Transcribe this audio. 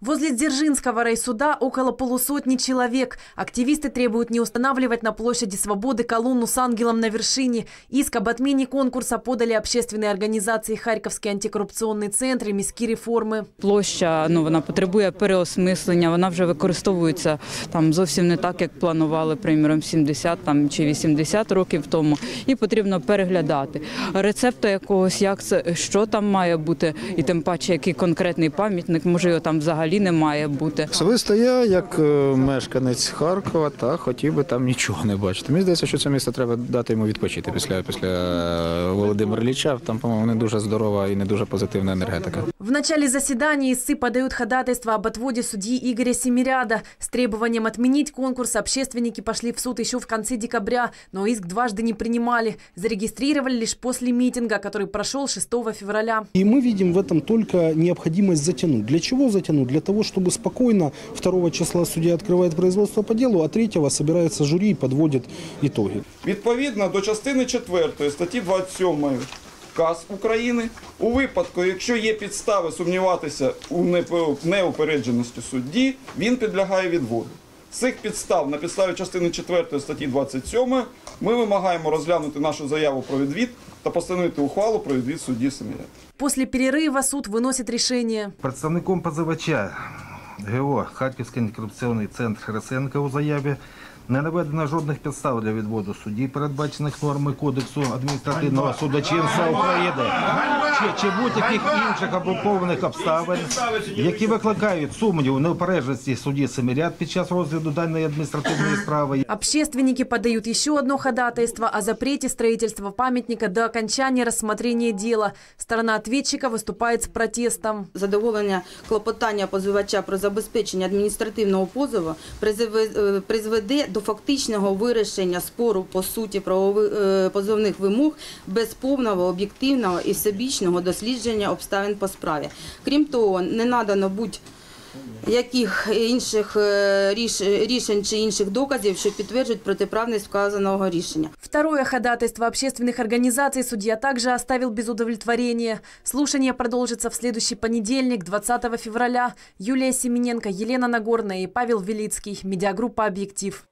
Возле Дзержинского райсуда около полусотни человек. Активисты требуют не устанавливать на площади Свободы колонну с ангелом на вершине. Иск об отмене конкурса подали общественные организации Харьковский антикоррупционный центр и міські реформи. Площа ну вона потребує переосмислення. Вона вже використовується там зовсім не так, як планували, приміром 70 там чи 80 років тому. І потрібно переглядати рецепту якогось, як це що там має бути, і тим паче, який конкретний пам'ятник, може його там взагалі не має бути. Особисто я, як е, мешканець Харкова, та хотів би там нічого не бачити. Мені здається, що це місто треба дати йому відпочити після, після е, Володимира Ілліча. Там, по-моєму, не дуже здорова і не дуже позитивна енергетика. В начале заседания истцы подают ходатайство об отводе судьи Игоря Семиряда. С требованием отменить конкурс общественники пошли в суд еще в конце декабря, но иск дважды не принимали. Зарегистрировали лишь после митинга, который прошел 6 февраля. И мы видим в этом только необходимость затянуть. Для чего затянуть? Для того, чтобы спокойно 2 числа судья открывает производство по делу, а 3 собирается жюри и подводит итоги. Відповідно до частини 4 статті 27 КАС України, у випадку, якщо є підстави сумніватися у неупередженості судді, він підлягає відводу. З цих підстав на підставі частини 4 статті 27 ми вимагаємо розглянути нашу заяву про відвід та постановити ухвалу про відвід судді Семіря. После перерыва суд выносит решение. Представником позивача ГО Харківський антикорупційний центр Хрисенка у заяві не наведено жодних підстав для відводу судді, передбачених нормами Кодексу адміністративного судочинства України, чи, чи будь-яких інших обґрунтованих обставин, які викликають сумнів у неупередженості судді Семірят під час розгляду даної адміністративної справи. Общественники подают еще одно ходатайство о запрете строительства памятника до окончания рассмотрения дела. Сторона ответчика выступает с протестом. задоволення клопотання позивача про забезпечення адміністративного позову е, призведе до фактичного вирішення спору по суті правових е, позовних вимог без повного об'єктивного і всебічного дослідження обставин по справі. Крім того, не надано будь яких інших е, ріш- рішень чи інших доказів, що підтверджують протиправність вказаного рішення. Второе ходатайство общественных организаций судья также оставил без удовлетворения. Слушание продолжится в следующий понедельник, 20 февраля. Юлия Семененко, Елена Нагорная и Павел Велицкий. Медиагруппа «Объектив».